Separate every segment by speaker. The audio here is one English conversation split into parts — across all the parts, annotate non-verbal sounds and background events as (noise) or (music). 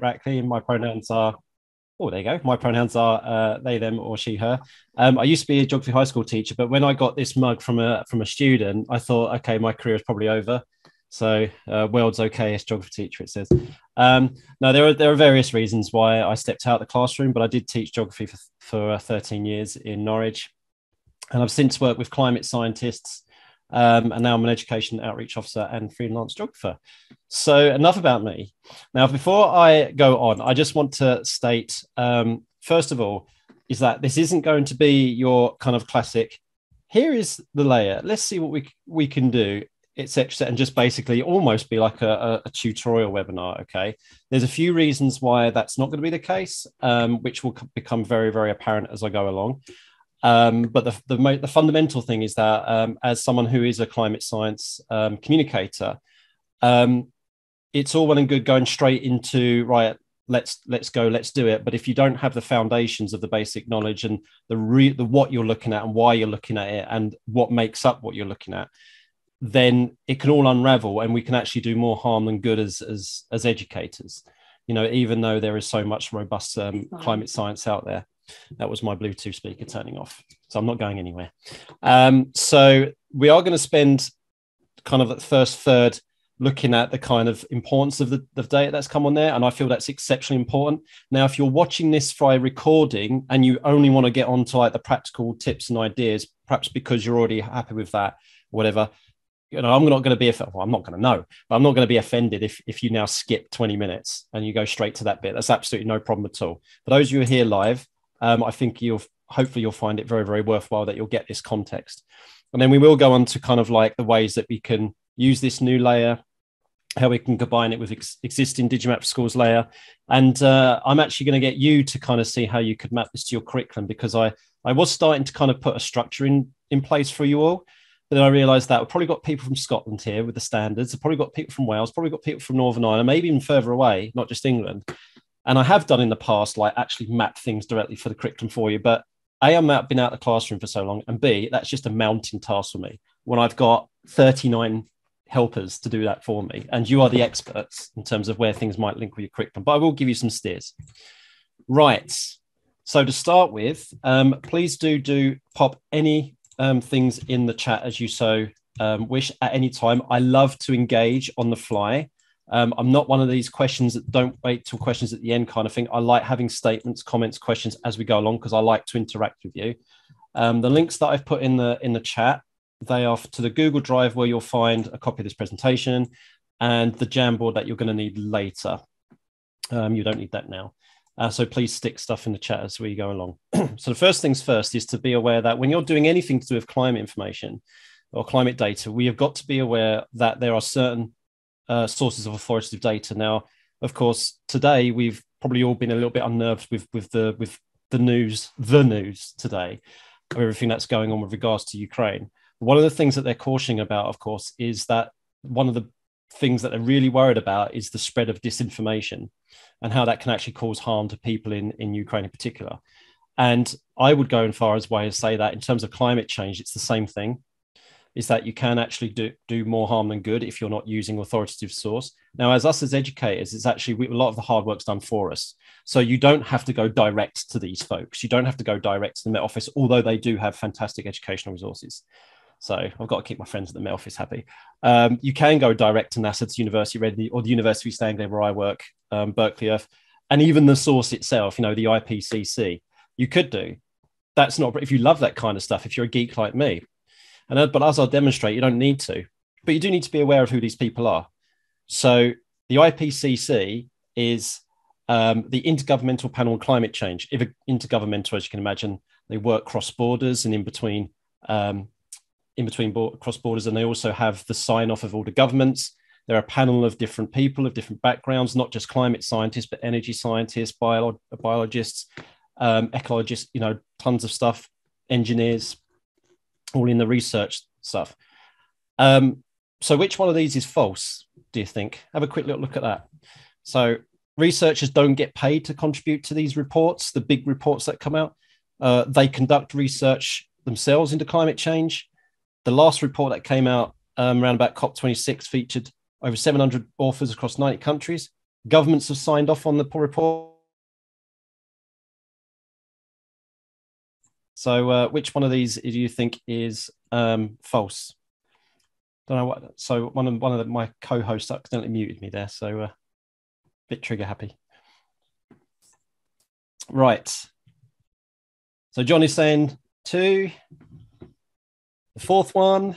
Speaker 1: Rackley. My pronouns are, oh, there you go. My pronouns are uh, they, them, or she, her. Um, I used to be a geography high school teacher, but when I got this mug from a from a student, I thought, okay, my career is probably over. So, uh, world's as geography teacher, it says. Um, no, there are there are various reasons why I stepped out of the classroom, but I did teach geography for, for uh, 13 years in Norwich, and I've since worked with climate scientists um, and now I'm an education outreach officer and freelance geographer. So, enough about me. Now, before I go on, I just want to state um, first of all, is that this isn't going to be your kind of classic. Here is the layer. Let's see what we we can do, etc. And just basically almost be like a, a, tutorial webinar. Okay. There's a few reasons why that's not going to be the case, um, which will become very very apparent as I go along. Um, but the, the, the, fundamental thing is that um, as someone who is a climate science um, communicator, um, it's all well and good going straight into right. Let's let's go. Let's do it. But if you don't have the foundations of the basic knowledge and the re- the what you're looking at and why you're looking at it and what makes up what you're looking at, then it can all unravel and we can actually do more harm than good as as as educators. You know, even though there is so much robust um, climate science out there. That was my Bluetooth speaker turning off. So I'm not going anywhere. Um, so we are going to spend kind of the first third looking at the kind of importance of the, the data that's come on there. And I feel that's exceptionally important. Now, if you're watching this via recording and you only want to get onto like the practical tips and ideas, perhaps because you're already happy with that, whatever, you know, I'm not going to be, well, I'm not going to know, but I'm not going to be offended if, if you now skip 20 minutes and you go straight to that bit. That's absolutely no problem at all. For those of you who are here live, um, I think you'll hopefully you'll find it very very worthwhile that you'll get this context, and then we will go on to kind of like the ways that we can use this new layer how we can combine it with ex- existing Digimap schools layer. And uh, I'm actually going to get you to kind of see how you could map this to your curriculum because I, I was starting to kind of put a structure in, in place for you all. But then I realized that we've probably got people from Scotland here with the standards. I've probably got people from Wales, probably got people from Northern Ireland, maybe even further away, not just England. And I have done in the past, like actually map things directly for the curriculum for you. But A, I've been out of the classroom for so long. And B, that's just a mounting task for me when I've got 39 helpers to do that for me. And you are the experts in terms of where things might link with your curriculum. But I will give you some steers. Right. So to start with, um, please do do pop any um, things in the chat as you so um, wish at any time. I love to engage on the fly. Um, I'm not one of these questions that don't wait till questions at the end kind of thing. I like having statements, comments, questions as we go along because I like to interact with you. Um, the links that I've put in the in the chat, they are to the Google Drive where you'll find a copy of this presentation and the Jamboard that you're going to need later. Um, you don't need that now. Uh, so please stick stuff in the chat as we go along. (clears throat) so the first things first is to be aware that when you're doing anything to do with climate information or climate data, we have got to be aware that there are certain uh, sources of authoritative data. Now, of course, today we've probably all been a little bit unnerved with with the with the news, the news today, of everything that's going on with regards to Ukraine. One of the things that they're cautioning about, of course, is that one of the things that they're really worried about is the spread of disinformation and how that can actually cause harm to people in, in Ukraine in particular. And I would go as far as way as say that in terms of climate change, it's the same thing is that you can actually do, do more harm than good if you're not using authoritative source. Now, as us as educators, it's actually we, a lot of the hard work's done for us. So you don't have to go direct to these folks. You don't have to go direct to the Met Office, although they do have fantastic educational resources. So I've got to keep my friends at the Met Office happy. Um, you can go direct to NASA, to University Reading, or the University of Stanley, where I work, um, Berkeley Earth, and even the source itself, you know, the IPCC. You could do. That's not, if you love that kind of stuff, if you're a geek like me, and but as I'll demonstrate, you don't need to, but you do need to be aware of who these people are. So the IPCC is um, the Intergovernmental Panel on Climate Change. If intergovernmental, as you can imagine, they work cross borders and in between um, in between cross borders, and they also have the sign off of all the governments. They're a panel of different people of different backgrounds, not just climate scientists, but energy scientists, bio- biologists, um, ecologists. You know, tons of stuff, engineers, all in the research stuff. Um, so, which one of these is false? Do you think? Have a quick little look at that. So, researchers don't get paid to contribute to these reports, the big reports that come out. Uh, they conduct research themselves into climate change. The last report that came out um, around about COP26 featured over 700 authors across 90 countries. governments have signed off on the report. So, uh, which one of these do you think is um, false? Don't know what. So, one of one of the, my co-hosts accidentally muted me there. So, uh, bit trigger happy. Right. So, John is saying two. The fourth one.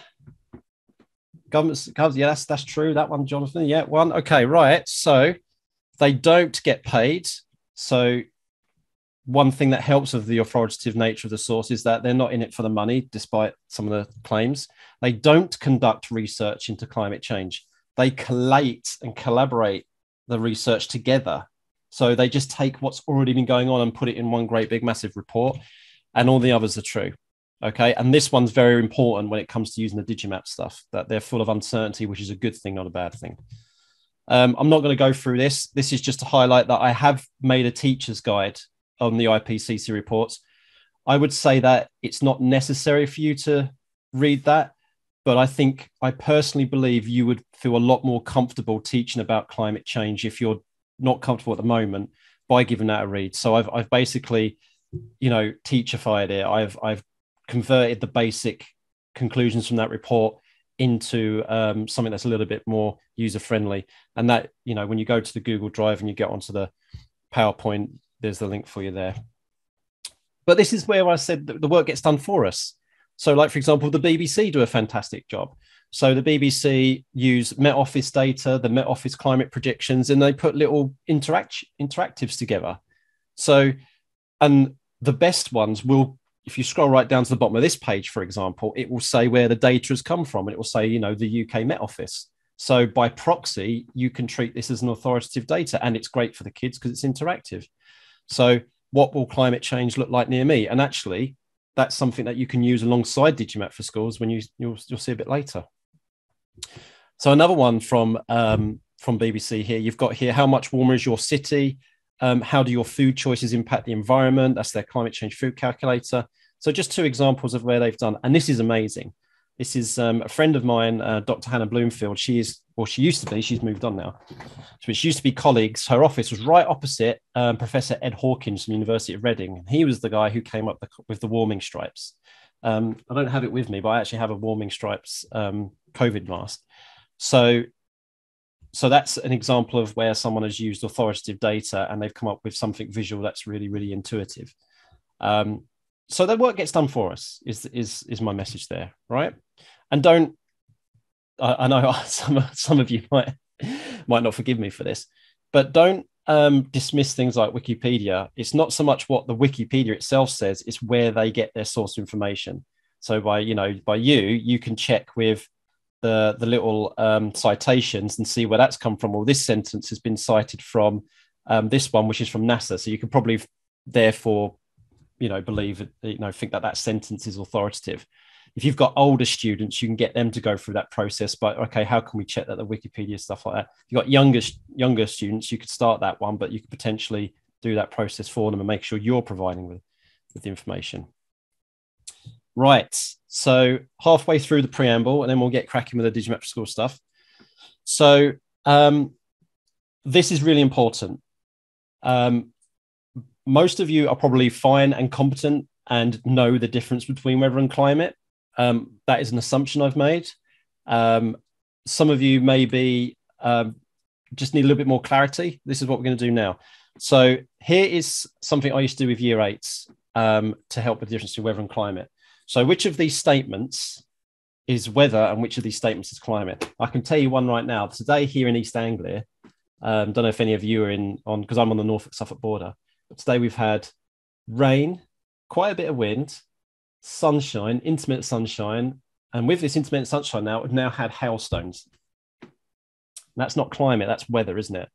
Speaker 1: Governments, yeah, that's that's true. That one, Jonathan. Yeah, one. Okay, right. So they don't get paid. So one thing that helps with the authoritative nature of the source is that they're not in it for the money, despite some of the claims. They don't conduct research into climate change. They collate and collaborate the research together. So they just take what's already been going on and put it in one great big massive report, and all the others are true. Okay. And this one's very important when it comes to using the Digimap stuff, that they're full of uncertainty, which is a good thing, not a bad thing. Um, I'm not going to go through this. This is just to highlight that I have made a teacher's guide on the IPCC reports. I would say that it's not necessary for you to read that, but I think I personally believe you would feel a lot more comfortable teaching about climate change if you're not comfortable at the moment by giving that a read. So I've I've basically, you know, teachified it. I've I've converted the basic conclusions from that report into um, something that's a little bit more user friendly. And that, you know, when you go to the Google Drive and you get onto the PowerPoint, there's the link for you there. But this is where I said the work gets done for us. So, like for example, the BBC do a fantastic job. So the BBC use Met Office data, the Met Office climate predictions, and they put little interact interactives together. So, and the best ones will if you scroll right down to the bottom of this page, for example, it will say where the data has come from. And it will say, you know, the UK Met Office. So by proxy, you can treat this as an authoritative data, and it's great for the kids because it's interactive. So what will climate change look like near me? And actually, that's something that you can use alongside Digimap for schools when you you'll, you'll see a bit later. So another one from um, from BBC here. You've got here how much warmer is your city? Um, how do your food choices impact the environment? That's their climate change food calculator. So, just two examples of where they've done, and this is amazing. This is um, a friend of mine, uh, Dr. Hannah Bloomfield. She is, well, she used to be, she's moved on now. So she used to be colleagues. Her office was right opposite um, Professor Ed Hawkins from the University of Reading. He was the guy who came up the, with the warming stripes. Um, I don't have it with me, but I actually have a warming stripes um, COVID mask. So so that's an example of where someone has used authoritative data and they've come up with something visual that's really really intuitive um, so the work gets done for us is is is my message there right and don't i, I know (laughs) some, some of you might might not forgive me for this but don't um, dismiss things like wikipedia it's not so much what the wikipedia itself says it's where they get their source information so by you know by you you can check with the the little um, citations and see where that's come from. Well, this sentence has been cited from um, this one, which is from NASA. So you can probably therefore, you know, believe you know think that that sentence is authoritative. If you've got older students, you can get them to go through that process. But okay, how can we check that the Wikipedia stuff like that? If you've got younger younger students, you could start that one, but you could potentially do that process for them and make sure you're providing with with the information. Right. So halfway through the preamble, and then we'll get cracking with the Digimap School stuff. So um, this is really important. Um, most of you are probably fine and competent and know the difference between weather and climate. Um, that is an assumption I've made. Um, some of you maybe um, just need a little bit more clarity. This is what we're going to do now. So here is something I used to do with year eights um, to help with the difference between weather and climate. So, which of these statements is weather and which of these statements is climate? I can tell you one right now. Today, here in East Anglia, um, don't know if any of you are in on because I'm on the Norfolk Suffolk border. But today we've had rain, quite a bit of wind, sunshine, intermittent sunshine, and with this intermittent sunshine now, we've now had hailstones. That's not climate, that's weather, isn't it?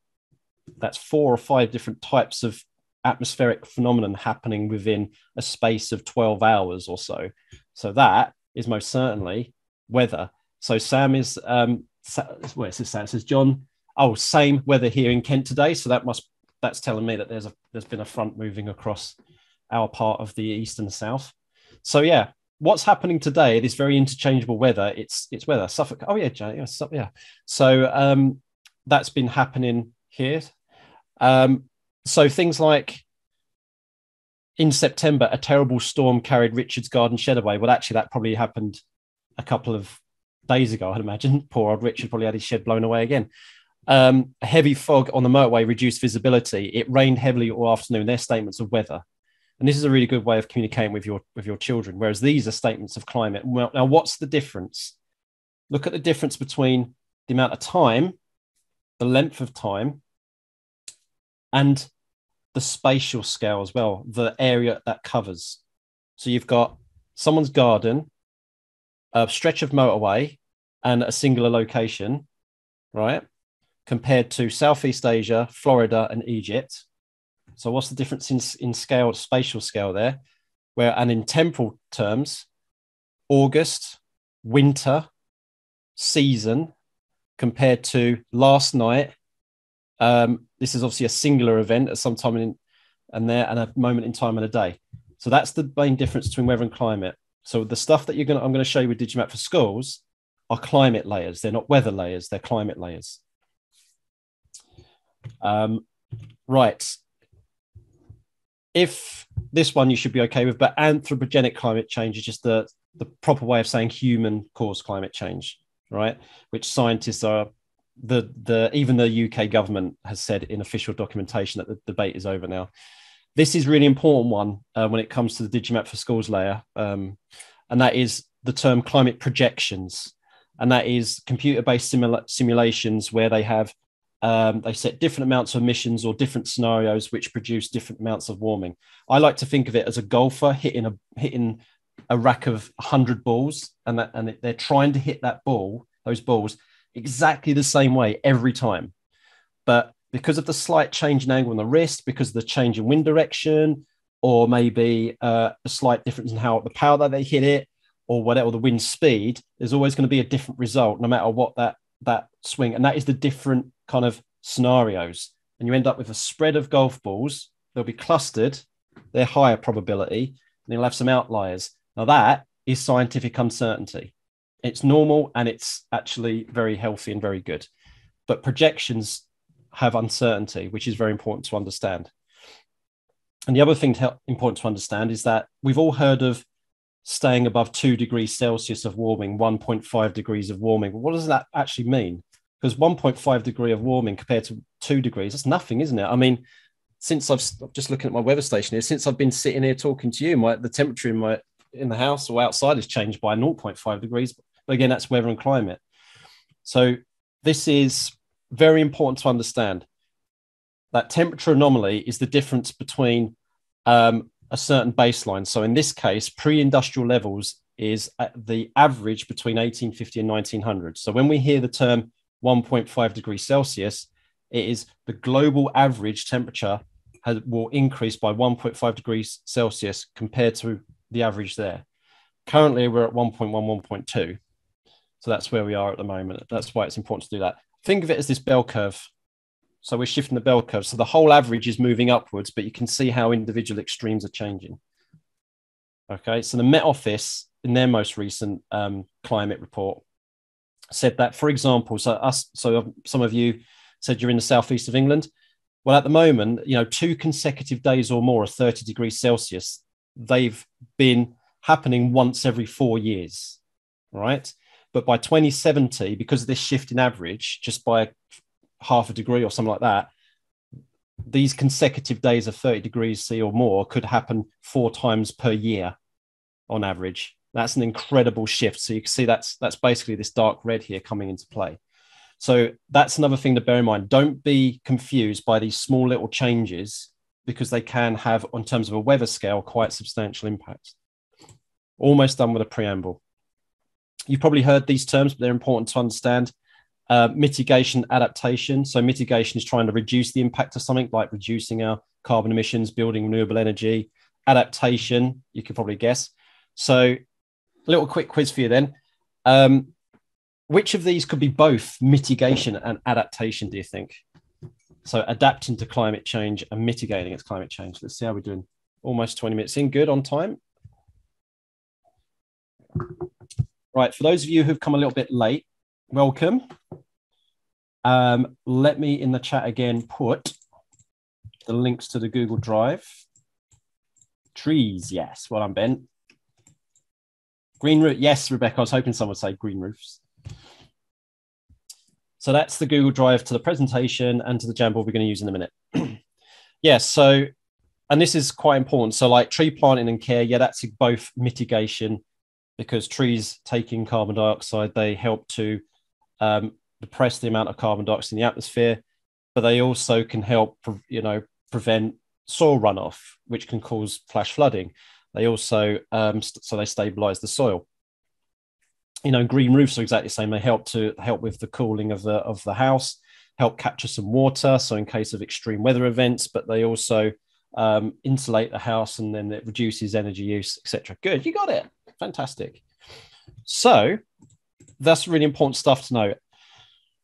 Speaker 1: That's four or five different types of atmospheric phenomenon happening within a space of 12 hours or so. So that is most certainly weather. So Sam is um where it says Sam says John. Oh, same weather here in Kent today. So that must that's telling me that there's a there's been a front moving across our part of the east and south. So yeah, what's happening today? This very interchangeable weather. It's it's weather. Suffolk. Oh yeah, yeah, yeah. So um, that's been happening here Um, so things like in September, a terrible storm carried Richard's garden shed away. Well, actually, that probably happened a couple of days ago, I'd imagine. (laughs) Poor old Richard probably had his shed blown away again. Um, heavy fog on the motorway reduced visibility. It rained heavily all afternoon. They're statements of weather. And this is a really good way of communicating with your with your children. Whereas these are statements of climate. Well, now what's the difference? Look at the difference between the amount of time, the length of time, and the spatial scale as well, the area that covers. So you've got someone's garden, a stretch of motorway, and a singular location, right? Compared to Southeast Asia, Florida, and Egypt. So what's the difference in, in scale, spatial scale there? Where and in temporal terms, August, winter, season, compared to last night. Um, this is obviously a singular event at some time in and there and a moment in time and a day. So that's the main difference between weather and climate. So the stuff that you're to, I'm going to show you with Digimap for schools are climate layers. They're not weather layers. They're climate layers. Um, right if this one you should be okay with, but anthropogenic climate change is just the, the proper way of saying human caused climate change, right? Which scientists are the the even the UK government has said in official documentation that the debate is over now. This is really important one uh, when it comes to the Digimap for Schools layer, um, and that is the term climate projections, and that is computer based simula- simulations where they have um, they set different amounts of emissions or different scenarios which produce different amounts of warming. I like to think of it as a golfer hitting a hitting a rack of 100 balls and that and they're trying to hit that ball those balls exactly the same way every time but because of the slight change in angle on the wrist because of the change in wind direction or maybe uh, a slight difference in how the power that they hit it or whatever the wind speed there's always going to be a different result no matter what that that swing and that is the different kind of scenarios. And you end up with a spread of golf balls. They'll be clustered, they're higher probability, and you'll have some outliers. Now, that is scientific uncertainty. It's normal and it's actually very healthy and very good. But projections have uncertainty, which is very important to understand. And the other thing to important to understand is that we've all heard of staying above two degrees Celsius of warming, 1.5 degrees of warming. What does that actually mean? because 1.5 degree of warming compared to two degrees, that's nothing, isn't it? I mean, since I've just looking at my weather station here, since I've been sitting here talking to you, my the temperature in my in the house or outside has changed by 0.5 degrees. But again, that's weather and climate. So this is very important to understand. That temperature anomaly is the difference between um, a certain baseline. So in this case, pre-industrial levels is the average between 1850 and 1900. So when we hear the term 1.5 degrees Celsius, it is the global average temperature has, will increase by 1.5 degrees Celsius compared to the average there. Currently, we're at 1.1, 1.2. So that's where we are at the moment. That's why it's important to do that. Think of it as this bell curve. So we're shifting the bell curve. So the whole average is moving upwards, but you can see how individual extremes are changing. Okay, so the Met Office, in their most recent um, climate report, said that, for example, so us, so some of you said you're in the southeast of England. Well, at the moment, you know, two consecutive days or more of 30 degrees Celsius, they've been happening once every four years, right? But by 2070, because of this shift in average, just by half a degree or something like that, these consecutive days of 30 degrees C or more could happen four times per year on average. That's an incredible shift. So you can see that's that's basically this dark red here coming into play. So that's another thing to bear in mind. Don't be confused by these small little changes because they can have, on terms of a weather scale, quite substantial impacts. Almost done with a preamble. You've probably heard these terms, but they're important to understand. Uh, mitigation, adaptation. So mitigation is trying to reduce the impact of something like reducing our carbon emissions, building renewable energy. Adaptation, you could probably guess. So a little quick quiz for you then. Um, which of these could be both mitigation and adaptation, do you think? So adapting to climate change and mitigating its climate change. Let's see how we're doing. Almost 20 minutes in, good on time. Right, for those of you who've come a little bit late, welcome. Um, let me in the chat again put the links to the Google Drive. Trees, yes. Well, I'm Ben. Green roof, yes, Rebecca. I was hoping someone would say green roofs. So that's the Google Drive to the presentation and to the Jamboard we're going to use in a minute. (clears throat) yes, so and this is quite important. So, like tree planting and care, yeah, that's both mitigation because trees taking carbon dioxide, they help to um, depress the amount of carbon dioxide in the atmosphere, but they also can help, you know, prevent soil runoff, which can cause flash flooding. They also, um, st- so they stabilize the soil. You know, green roofs are exactly the same. They help to help with the cooling of the of the house, help capture some water, so in case of extreme weather events. But they also um, insulate the house, and then it reduces energy use, etc. Good, you got it. Fantastic. So that's really important stuff to know.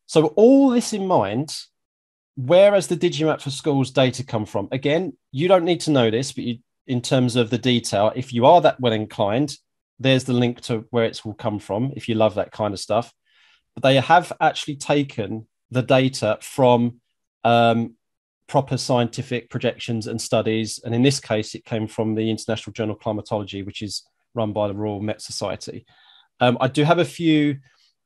Speaker 1: So all this in mind, where has the Digimap for Schools data come from? Again, you don't need to know this, but you, in terms of the detail, if you are that well inclined, there's the link to where it will come from if you love that kind of stuff. But they have actually taken the data from um, proper scientific projections and studies. And in this case, it came from the International Journal of Climatology, which is run by the Royal Met Society. Um, I do have a few.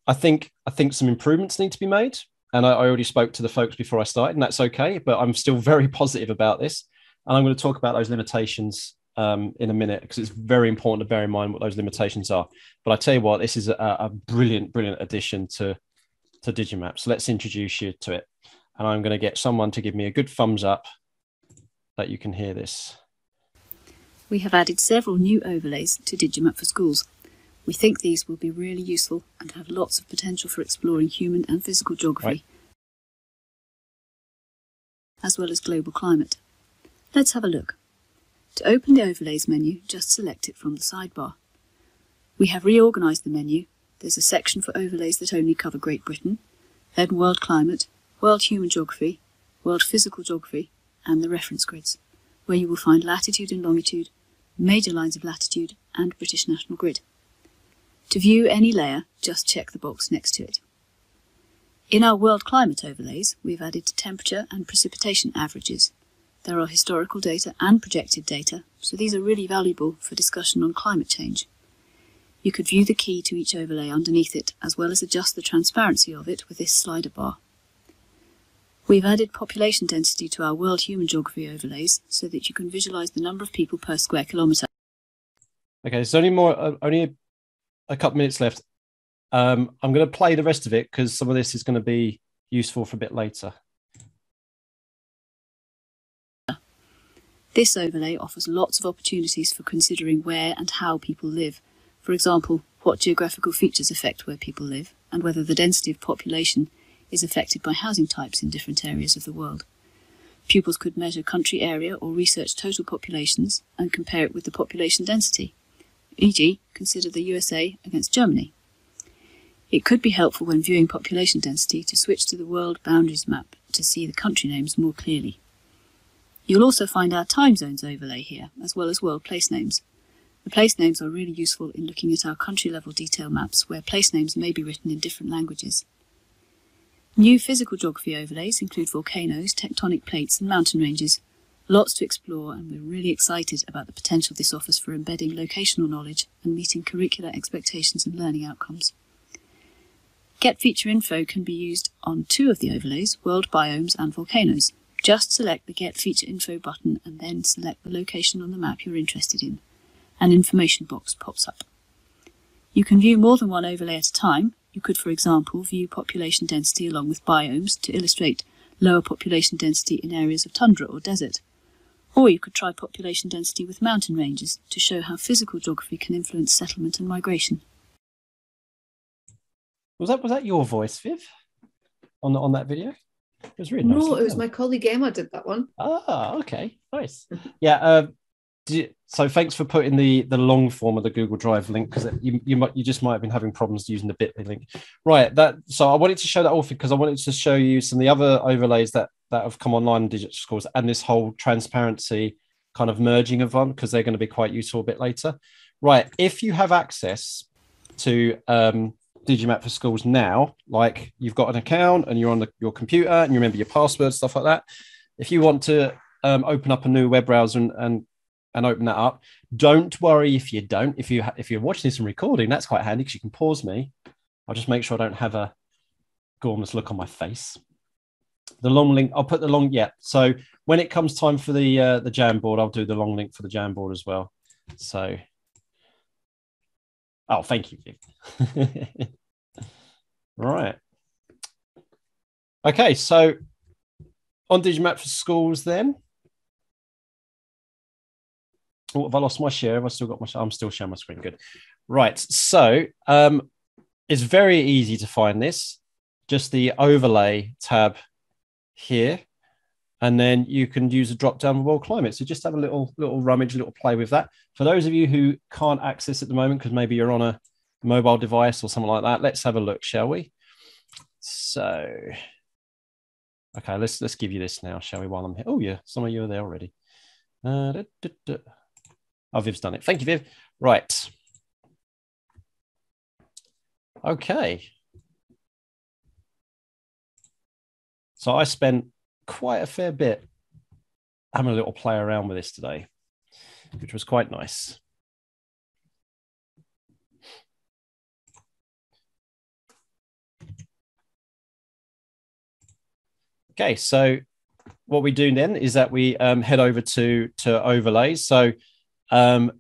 Speaker 1: I think I think some improvements need to be made, and I, I already spoke to the folks before I started, and that's okay. But I'm still very (laughs) positive about this, and I'm going to talk about those limitations um, in a minute because it's very important to bear in mind what those limitations are. But I tell you what, this is a, a brilliant, brilliant addition to to Digimap. So let's introduce you to it, and I'm going to get someone to give me a good thumbs up that you can hear this
Speaker 2: we have added several new overlays to Digimap for Schools. We think these will be really useful and have lots of potential for exploring human and physical geography, right. as well as global climate. Let's have a look. To open the Overlays menu, just select it from the sidebar. We have reorganised the menu. There's a section for overlays that only cover Great Britain, then World Climate, World Human Geography, World Physical Geography, and the reference grids, where you will find latitude and longitude, major lines of latitude, and British National Grid. To view any layer, just check the box next to it. In our world climate overlays, we've added temperature and precipitation averages. There are historical data and projected data, so these are really valuable for discussion on climate change. You could view the key to each overlay underneath it, as well as adjust the transparency of it with this slider bar. We've added population density to our world human geography overlays so that you can visualize the number of people per square kilometer.
Speaker 1: Okay, so only more, uh, only a, couple minutes left. Um, I'm going to play the rest of it because some of this is going to be useful for a bit later.
Speaker 2: This overlay offers lots of opportunities for considering where and how people live. For example, what geographical features affect where people live and whether the density of population is affected by housing types in different areas of the world. Pupils could measure country area or research total populations and compare it with the population density, e.g., consider the USA against Germany. It could be helpful when viewing population density to switch to the world boundaries map to see the country names more clearly. You'll also find our time zones overlay here, as well as world place names. The place names are really useful in looking at our country level detail maps where place names may be written in different languages. New physical geography overlays include volcanoes, tectonic plates, and mountain ranges. Lots to explore, and we're really excited about the potential this offers for embedding locational knowledge and meeting curricular expectations and learning outcomes. Get Feature Info can be used on two of the overlays, world biomes and volcanoes. Just select the Get Feature Info button and then select the location on the map you're interested in. An information box pops up. You can view more than one overlay at a time, you could, for example, view population density along with biomes to illustrate lower population density in areas of tundra or desert. Or you could try population density with mountain ranges to show how physical geography can influence settlement and migration.
Speaker 1: Was that was that your voice, Viv, on the, on that video?
Speaker 3: It was really nice. No, it was my colleague Emma did that one.
Speaker 1: Ah, okay, nice. yeah, uh, you, so thanks for putting the the long form of the Google Drive link because you you might you just might have been having problems using the Bitly link, right? That so I wanted to show that off because I wanted to show you some of the other overlays that that have come online in digital schools and this whole transparency kind of merging of because they're going to be quite useful a bit later. Right, if you have access to um, Digimap for schools now, like you've got an account and you're on the, your computer and you remember your password, stuff like that. If you want to um, open up a new web browser and, and and open that up. Don't worry if you don't. If you if you're watching this and recording, that's quite handy because you can pause me. I'll just make sure I don't have a gormless look on my face. The long link, I'll put the long. Yeah. So when it comes time for the uh, the Jamboard, I'll do the long link for the Jamboard as well. So, oh, thank you, (laughs) right. Okay, so on Digimap for schools then. Oh, have I lost my share? Have I still got my? I'm still sharing my screen. Good. Right. So um, it's very easy to find this. Just the overlay tab here, and then you can use a drop down world climate. So just have a little little rummage, a little play with that. For those of you who can't access at the moment because maybe you're on a mobile device or something like that, let's have a look, shall we? So, okay, let's let's give you this now, shall we? While I'm here. Oh yeah, some of you are there already. Uh, da, da, da. Oh, Viv's done it. Thank you, Viv. Right. Okay. So I spent quite a fair bit having a little play around with this today, which was quite nice. Okay, so what we do then is that we um, head over to to overlays. So um,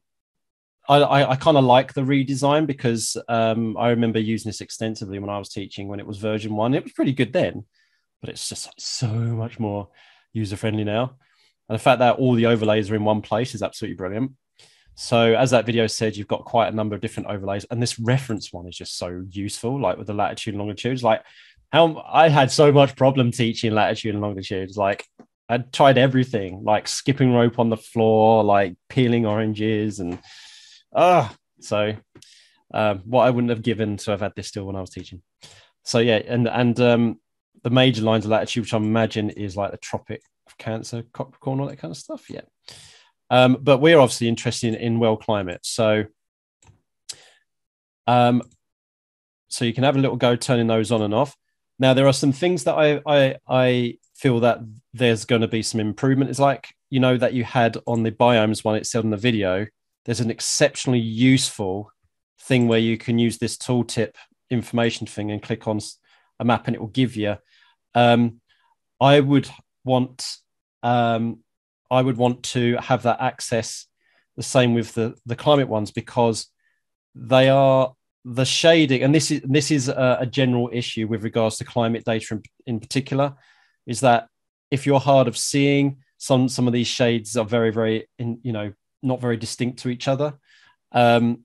Speaker 1: I, I, I kind of like the redesign because um, I remember using this extensively when I was teaching when it was version one. It was pretty good then, but it's just so much more user friendly now. And the fact that all the overlays are in one place is absolutely brilliant. So, as that video said, you've got quite a number of different overlays, and this reference one is just so useful, like with the latitude and longitudes. Like, how I had so much problem teaching latitude and longitudes. Like, I tried everything, like skipping rope on the floor, like peeling oranges, and ah, so um, what I wouldn't have given to have had this still when I was teaching. So yeah, and and um, the major lines of latitude, which I imagine is like the Tropic of Cancer, Capricorn, all that kind of stuff. Yeah, um, but we're obviously interested in, in well climate, so um, so you can have a little go turning those on and off. Now there are some things that I I, I feel that there's going to be some improvement. It's like you know that you had on the biomes one it said in the video. There's an exceptionally useful thing where you can use this tooltip information thing and click on a map and it will give you. Um, I would want um, I would want to have that access the same with the the climate ones because they are the shading and this is this is a, a general issue with regards to climate data in, in particular is that if you're hard of seeing, some some of these shades are very very in you know not very distinct to each other. Um,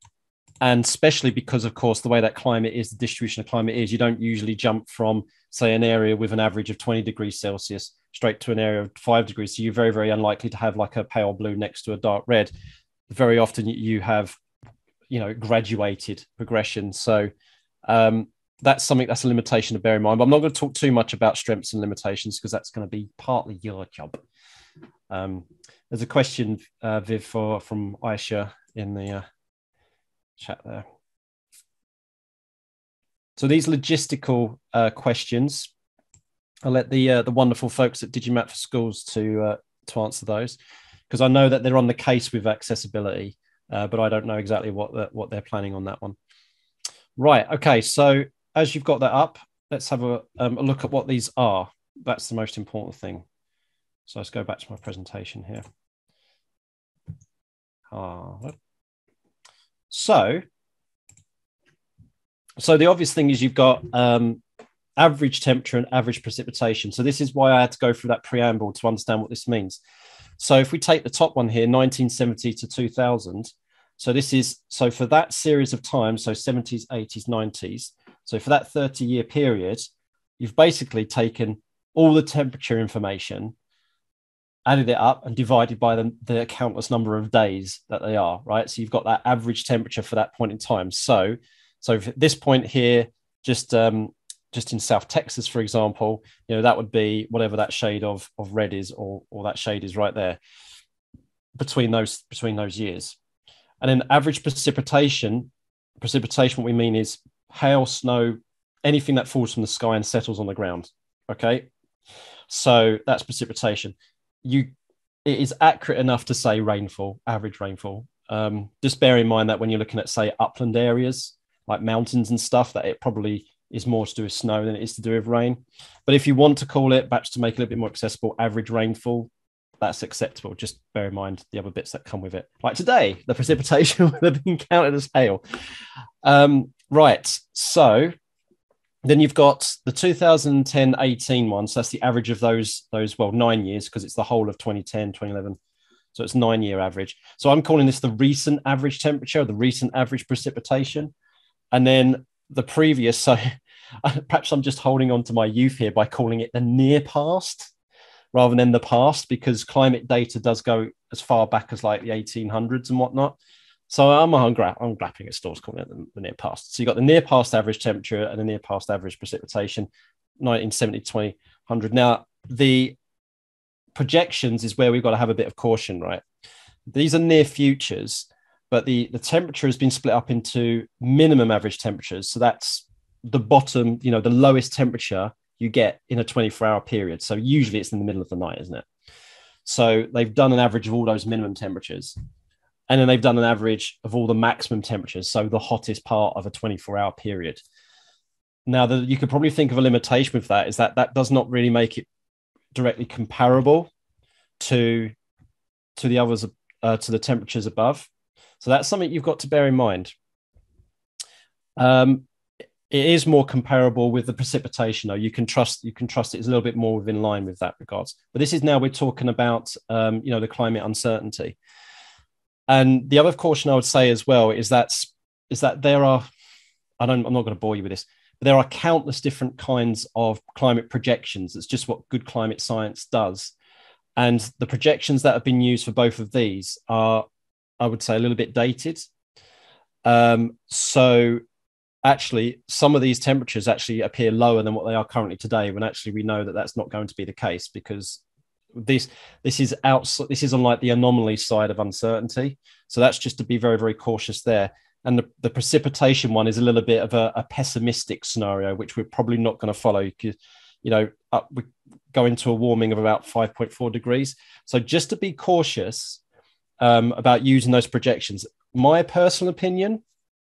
Speaker 1: and especially because of course the way that climate is the distribution of climate is you don't usually jump from say an area with an average of 20 degrees celsius straight to an area of 5 degrees. So you're very very unlikely to have like a pale blue next to a dark red. Very often you have you know graduated progression. So um, that's something that's a limitation to bear in mind. But I'm not going to talk too much about strengths and limitations because that's going to be partly your job. Um, there's a question, uh, Viv, for, from Aisha in the uh, chat there. So these logistical uh, questions, I'll let the uh, the wonderful folks at Digimap for Schools to uh, to answer those because I know that they're on the case with accessibility, uh, but I don't know exactly what the, what they're planning on that one. Right. Okay. So as you've got that up, let's have a, um, a look at what these are. That's the most important thing. So let's go back to my presentation here. Ah, so, so the obvious thing is you've got um, average temperature and average precipitation. So this is why I had to go through that preamble to understand what this means. So if we take the top one here, 1970 to 2000, so this is so for that series of time, so 70s, 80s, 90s, so for that 30 year period, you've basically taken all the temperature information, added it up, and divided by the, the countless number of days that they are, right? So you've got that average temperature for that point in time. So, so this point here, just um, just in South Texas, for example, you know that would be whatever that shade of of red is, or or that shade is right there between those between those years. And then average precipitation, precipitation, what we mean is hail, snow, anything that falls from the sky and settles on the ground. Okay. So that's precipitation. You it is accurate enough to say rainfall, average rainfall. Um, just bear in mind that when you're looking at, say, upland areas like mountains and stuff, that it probably is more to do with snow than it is to do with rain. But if you want to call it, perhaps to make it a little bit more accessible, average rainfall, that's acceptable. Just bear in mind the other bits that come with it. Like today, the precipitation (laughs) would have been counted as hail. Um, right. So then you've got the 2010-18 one. So that's the average of those, those, well, nine years, because it's the whole of 2010, 2011. So it's nine year average. So I'm calling this the recent average temperature, the recent average precipitation. And then the previous, so (laughs) perhaps I'm just holding on to my youth here by calling it the near past rather than the past because climate data does go as far back as like the 1800s and whatnot. So I'm I'm, gra- I'm grappling at stores calling it the, the, near past. So you've got the near past average temperature and the near past average precipitation, 1970 to 2000. Now the projections is where we've got to have a bit of caution, right? These are near futures, but the the temperature has been split up into minimum average temperatures. So that's the bottom, you know, the lowest temperature you get in a 24 hour period. So usually it's in the middle of the night, isn't it? So they've done an average of all those minimum temperatures. And then they've done an average of all the maximum temperatures. So the hottest part of a 24 hour period. Now, the, you could probably think of a limitation with that is that that does not really make it directly comparable to to the others uh, to the temperatures above. So that's something you've got to bear in mind. Um, it is more comparable with the precipitation though you can trust you can trust it is a little bit more within line with that regards but this is now we're talking about um, you know the climate uncertainty and the other caution i would say as well is that is that there are i don't i'm not going to bore you with this but there are countless different kinds of climate projections. It's just what good climate science does. And the projections that have been used for both of these are i would say a little bit dated. Um, so actually some of these temperatures actually appear lower than what they are currently today when actually we know that that's not going to be the case because this this is outside this is on like the anomaly side of uncertainty. So that's just to be very very cautious there. And the, the precipitation one is a little bit of a, a pessimistic scenario which we're probably not going to follow because you know up, we go into a warming of about 5.4 degrees. So just to be cautious um, about using those projections. My personal opinion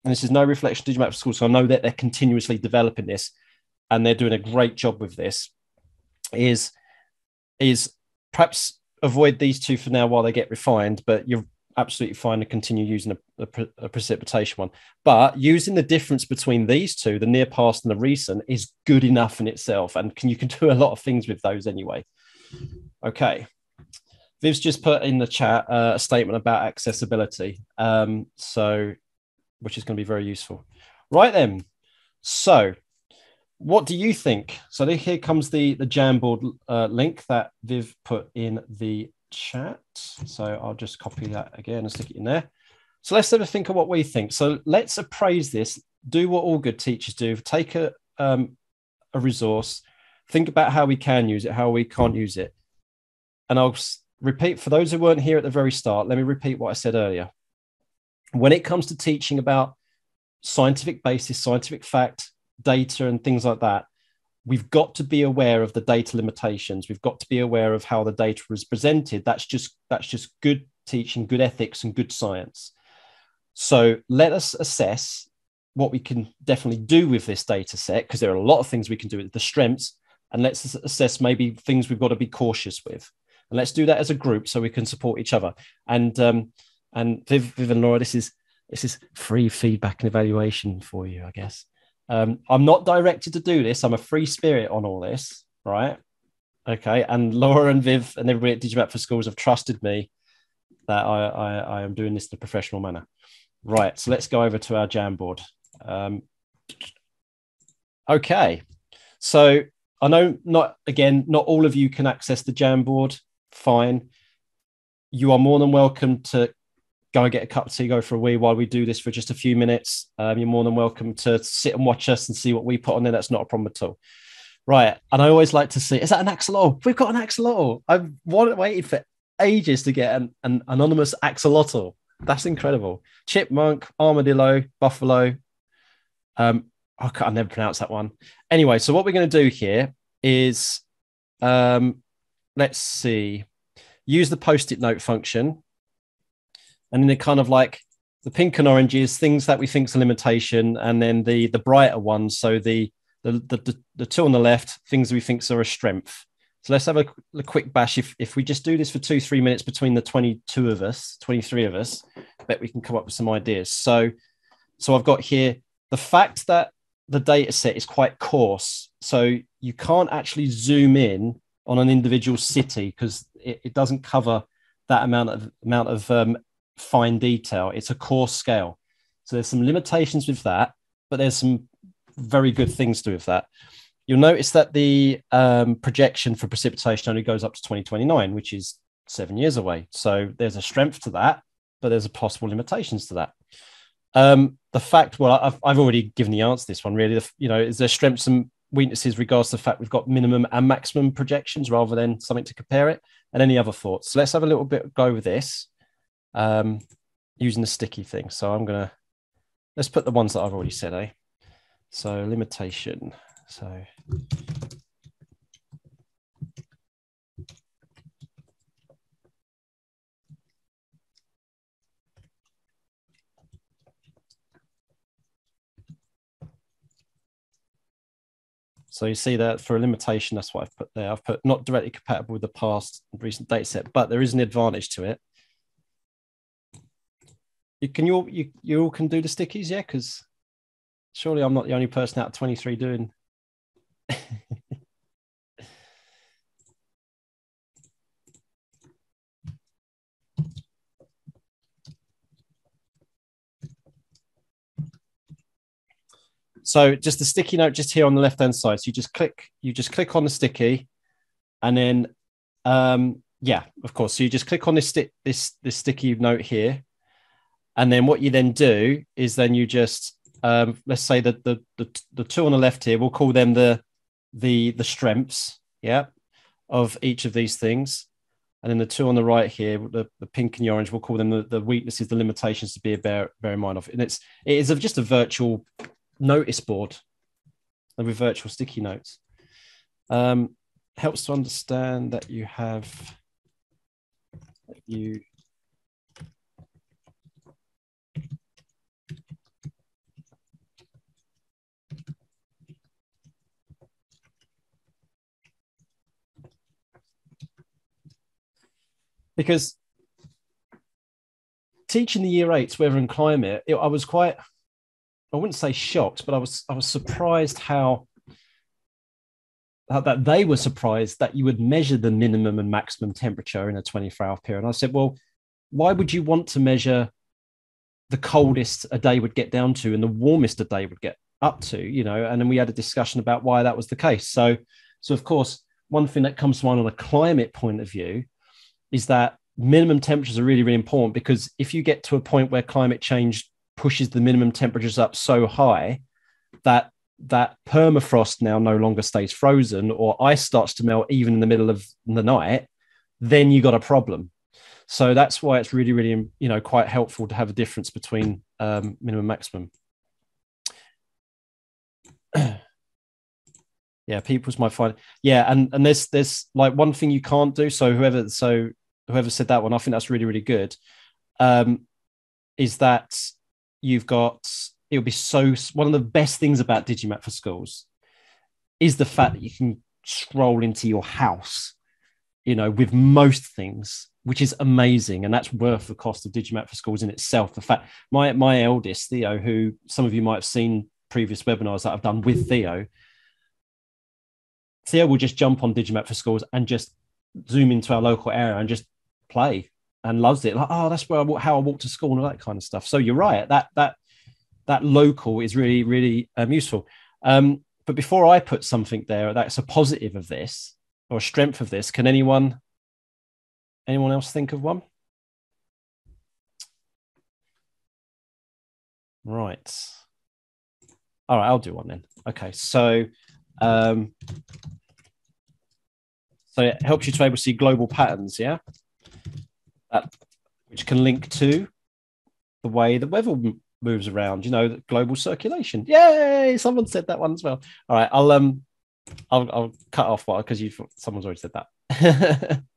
Speaker 1: and this is no reflection to Digimap School, so I know that they're continuously developing this and they're doing a great job with this, is, is perhaps avoid these two for now while they get refined, but you're absolutely fine to continue using a, a, a, precipitation one. But using the difference between these two, the near past and the recent, is good enough in itself. And can, you can (laughs) do a lot of things with those anyway. Okay. Viv's just put in the chat uh, a statement about accessibility. Um, so which is going to be very useful. Right then. So, what do you think? So here comes the the Jamboard uh, link that Viv put in the chat. So I'll just copy that again and stick it in there. So let's have a think of what we think. So let's appraise this. Do what all good teachers do. Take a um, a resource. Think about how we can use it, how we can't use it. And I'll repeat for those who weren't here at the very start. Let me repeat what I said earlier when it comes to teaching about scientific basis, scientific fact, data, and things like that, we've got to be aware of the data limitations. We've got to be aware of how the data is presented. That's just that's just good teaching, good ethics, and good science. So let us assess what we can definitely do with this data set because there are a lot of things we can do with the strengths, and let's assess maybe things we've got to be cautious with. And let's do that as a group so we can support each other. And um, and Viv, Viv and Laura, this is this is free feedback and evaluation for you, I guess. Um, I'm not directed to do this. I'm a free spirit on all this, right? Okay. And Laura and Viv and everybody at Digimap for Schools have trusted me that I, I, I am doing this in a professional manner. Right. So let's go over to our Jamboard. Um, okay. So I know not again, not all of you can access the Jamboard. Fine. You are more than welcome to go and get a cup of tea, go for a wee while we do this for just a few minutes. Um, you're more than welcome to sit and watch us and see what we put on there. That's not a problem at all. Right. And I always like to see, is that an axolotl? We've got an axolotl. I've waited for ages to get an, an anonymous axolotl. That's incredible. Chipmunk, armadillo, buffalo. Um, I can't I never pronounce that one. Anyway, so what we're going to do here is um, let's see use the post-it note function, and then it kind of like the pink and orange is things that we think is a limitation, and then the the brighter ones, so the the, the, the two on the left, things we think are a strength. So let's have a, a, quick bash. If, if we just do this for two, three minutes between the 22 of us, 23 of us, bet we can come up with some ideas. So, so I've got here the fact that the data set is quite coarse. So you can't actually zoom in on an individual city because it, it, doesn't cover that amount of amount of um, fine detail. It's a coarse scale. So there's some limitations with that, but there's some very good things to do with that. You'll notice that the um, projection for precipitation only goes up to 2029, which is seven years away. So there's a strength to that, but there's a possible limitations to that. Um, the fact, well, I've, I've already given the answer to this one. Really, you know, is there strengths and weaknesses regards to the fact we've got minimum and maximum projections rather than something to compare it? And any other thoughts? So let's have a little bit go with this um, using the sticky thing. So I'm gonna let's put the ones that I've already said, eh? So limitation. So So you see that for a limitation, that's what I've put there. I've put not directly compatible with the past recent data set, but there is an advantage to it. You can you all you, you all can do the stickies, yeah? Because surely I'm not the only person out of 23 doing (laughs) so just the sticky note just here on the left hand side. So you just click, you just click on the sticky, and then um, yeah, of course. So you just click on this stick this this sticky note here, and then what you then do is then you just um, let's say that the, the the two on the left here, we'll call them the the the strengths, yeah, of each of these things. And then the two on the right here, the, the pink and the orange, we'll call them the, the weaknesses, the limitations to be a bear, bear in mind of. And it's it is of just a virtual notice board and with virtual sticky notes. Um, helps to understand that you have that you because teaching the year eights weather and climate, it, I was quite, I wouldn't say shocked, but I was I was surprised how, that they were surprised that you would measure the minimum and maximum temperature in a 24 hour period. And I said, well, why would you want to measure the coldest a day would get down to and the warmest a day would get up to, you know? And then we had a discussion about why that was the case. So, so of course, one thing that comes to mind on a climate point of view is that minimum temperatures are really, really important because if you get to a point where climate change pushes the minimum temperatures up so high that that permafrost now no longer stays frozen or ice starts to melt even in the middle of the night, then you got a problem. So that's why it's really, really, you know, quite helpful to have a difference between um, minimum maximum. (clears throat) yeah, people's might find yeah, and and there's there's like one thing you can't do. So whoever so whoever said that one, I think that's really, really good. Um, is that you've got it'll be so one of the best things about Digimap for schools is the fact that you can scroll into your house, you know, with most things, which is amazing, and that's worth the cost of Digimap for schools in itself. The fact my my eldest Theo, who some of you might have seen previous webinars that I've done with Theo, Theo will just jump on Digimap for schools and just zoom into our local area and just play and loves it. Like, oh, that's where I, how I walk to school and all that kind of stuff. So you're right. That that that local is really really um, useful. Um, but before I put something there that's a positive of this or a strength of this, can anyone anyone else think of one? Right. All right, I'll do one then. Okay, so um, so it helps you to be able to see global patterns, yeah that which can link to the way the weather moves around. You know, the global circulation. Yay! Someone said that one as well. All right, I'll um, I'll I'll cut off one because you someone's already said that. (laughs)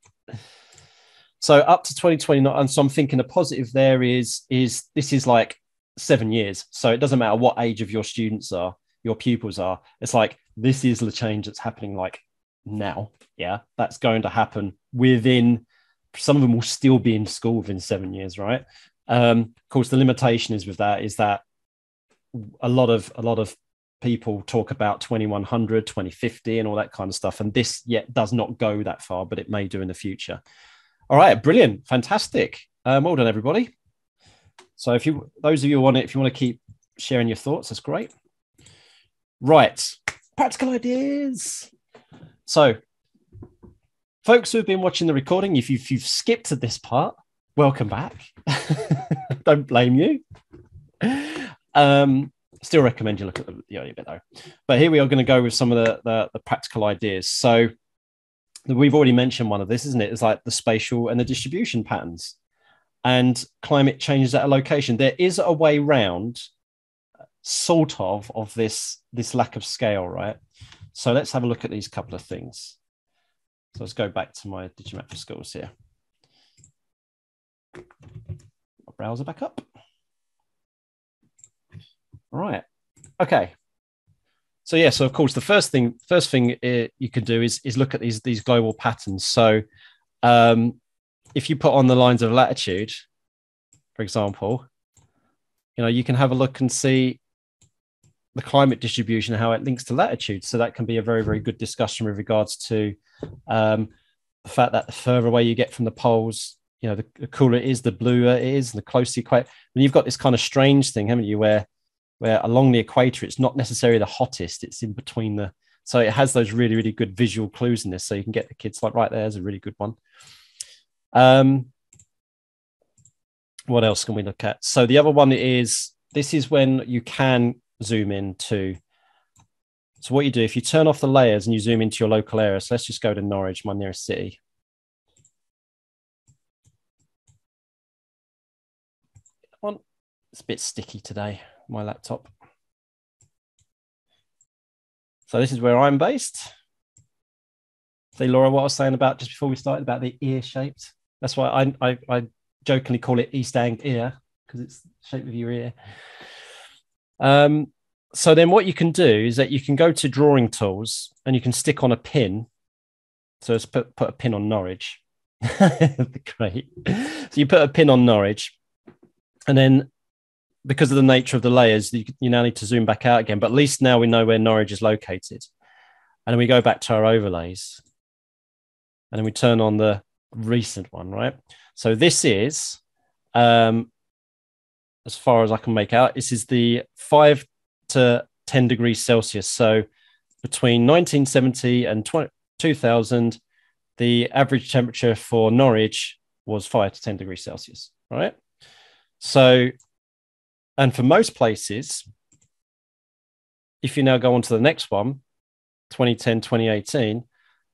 Speaker 1: So up to 2029, and so I'm thinking a positive there is is this is like seven years. So it doesn't matter what age of your students are, your pupils are. It's like this is the change that's happening like now. Yeah, that's going to happen within. Some of them will still be in school within seven years, right? Um, of course, the limitation is with that is that a lot of a lot of people talk about 2100 2050 and all that kind of stuff. And this yet does not go that far but it may do in the future. All right brilliant fantastic. Um, well done everybody. So if you those of you want it if you want to keep sharing your thoughts that's great. Right. Practical ideas. So folks who have been watching the recording if you've, if you've skipped to this part welcome back (laughs) don't blame you um still recommend you look at the, the bit though. But here we are going to go with some of the, the, the practical ideas. So we've already mentioned one of this, isn't it? It's like the spatial and the distribution patterns and climate changes at a location. There is a way round sort of of this this lack of scale, right? So let's have a look at these couple of things. So let's go back to my Digimap for Schools here. Browser back up. Right. Okay. So yeah, so of course the first thing first thing it, you can do is is look at these these global patterns. So um, if you put on the lines of latitude, for example, you know you can have a look and see the climate distribution how it links to latitude. So that can be a very very good discussion with regards to um, the fact that the further away you get from the poles, you know, the, the cooler it is, the bluer it is, and the closer you quite. And you've got this kind of strange thing, haven't you, where where along the equator it's not necessarily the hottest it's in between the so it has those really really good visual clues in this so you can get the kids like right there's a really good one um what else can we look at so the other one is this is when you can zoom in to so what you do if you turn off the layers and you zoom into your local area so let's just go to norwich my nearest city one it's a bit sticky today my laptop. So this is where I'm based. See, Laura, what I was saying about just before we started about the ear shaped. That's why I, I, I jokingly call it East Ang ear because it's shaped with your ear. Um, so then what you can do is that you can go to drawing tools and you can stick on a pin. So let's put, put a pin on Norwich. (laughs) Great. So you put a pin on Norwich and then because of the nature of the layers, you, you now need to zoom back out again. But at least now we know where Norwich is located. And then we go back to our overlays. And then we turn on the recent one, right? So this is, um, as far as I can make out, this is the five to 10 degrees Celsius. So between 1970 and 20, 2000, the average temperature for Norwich was five to 10 degrees Celsius, right? So and for most places, if you now go on to the next one, 2010, 2018,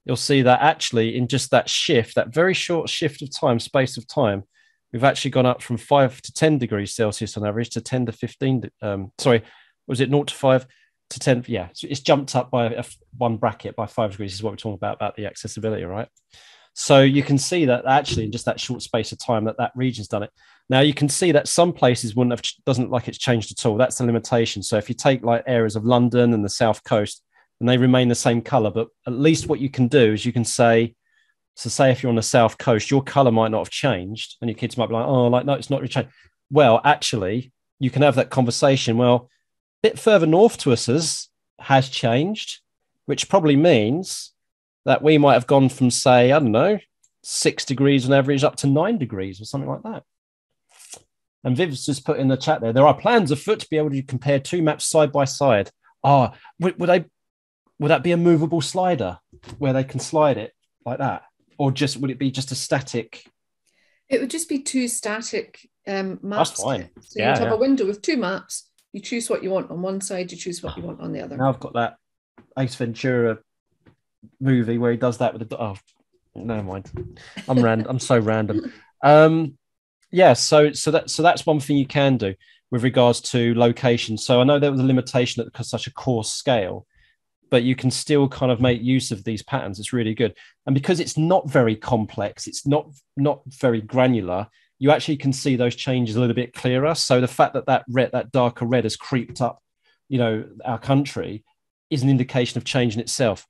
Speaker 1: you'll see that actually in just that shift, that very short shift of time, space of time, we've actually gone up from five to 10 degrees Celsius on average to 10 to 15. Um, sorry, was it 0 to 5 to 10? Yeah, so it's jumped up by a, one bracket by five degrees, is what we're talking about, about the accessibility, right? So you can see that actually in just that short space of time that that region's done it. Now you can see that some places wouldn't have doesn't look like it's changed at all. That's the limitation. So if you take like areas of London and the south coast, and they remain the same color, but at least what you can do is you can say, so say if you're on the south coast, your color might not have changed, and your kids might be like, oh, like no, it's not really changed. Well, actually, you can have that conversation. Well, a bit further north to us has, has changed, which probably means that we might have gone from say, I don't know, six degrees on average up to nine degrees or something like that. And Viv's just put in the chat there. There are plans afoot to be able to compare two maps side by side. Ah, oh, would, would I would that be a movable slider where they can slide it like that, or just would it be just a static?
Speaker 3: It would just be two static um, maps.
Speaker 1: That's fine.
Speaker 3: So yeah, you have yeah. a window with two maps. You choose what you want on one side. You choose what you want on the other.
Speaker 1: Now I've got that Ace Ventura movie where he does that with the oh, never mind. I'm random. I'm so random. (laughs) Um, yeah, so so that so that's one thing you can do with regards to location. So I know there was a limitation at such a coarse scale. But you can still kind of make use of these patterns. It's really good. And because it's not very complex, it's not not very granular, you actually can see those changes a little bit clearer. So the fact that that red, that darker red has creeped up, you know, our country is an indication of change in itself.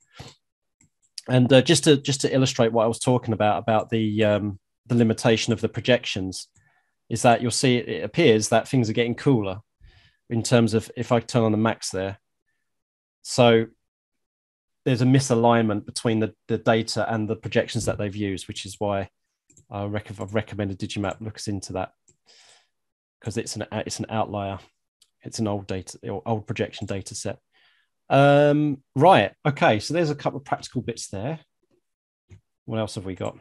Speaker 1: And uh, just to just to illustrate what I was talking about about the um, the limitation of the projections, is that you'll see it, it appears that things are getting cooler in terms of if I turn on the max there. So there's a misalignment between the, the data and the projections that they've used, which is why I rec- I've recommended Digimap looks into that because it's an it's an outlier. It's an old data old projection data set. Um, right. Okay. So there's a couple of practical bits there. What else have we got?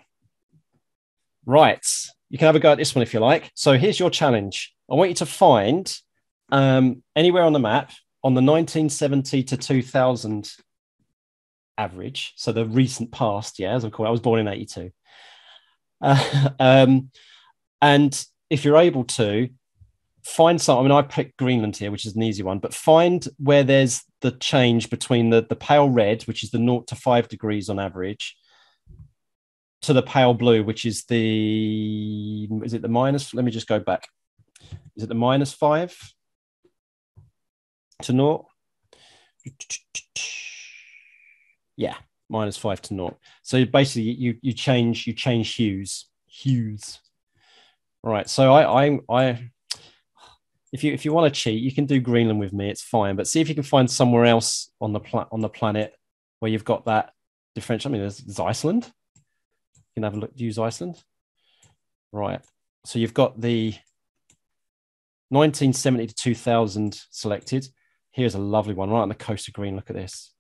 Speaker 1: Right. You can have a go at this one if you like. So here's your challenge. I want you to find um, anywhere on the map on the 1970 to 2000 average, so the recent past, yeah, as I'm calling, I was born in 82. Uh, (laughs) um, and if you're able to find some, I mean, I picked Greenland here, which is an easy one, but find where there's the change between the, the pale red, which is the naught to five degrees on average, to the pale blue, which is the, is it the minus? Let me just go back. Is it the minus five to naught? Yeah, minus five to naught. So basically, you you change you change hues hues. Right. So I I I if you if you want to cheat, you can do Greenland with me. It's fine, but see if you can find somewhere else on the pla- on the planet where you've got that differential. I mean, there's, there's Iceland. You can have a look. Use Iceland. Right. So you've got the 1970 to 2000 selected. Here's a lovely one right on the coast of Green. Look at this.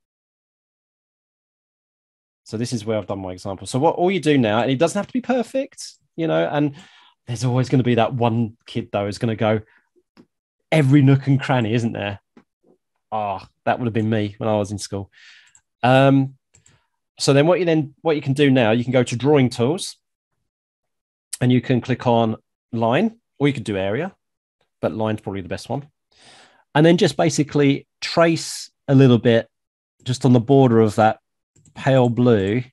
Speaker 1: So this is where I've done my example. So what all you do now, and it doesn't have to be perfect, you know, and there's always going to be that one kid though is going to go every nook and cranny, isn't there? Ah, oh, that would have been me when I was in school. Um, so then what you then what you can do now, you can go to drawing tools and you can click on line, or you could do area, but line's probably the best one. And then just basically trace a little bit just on the border of that pale blue.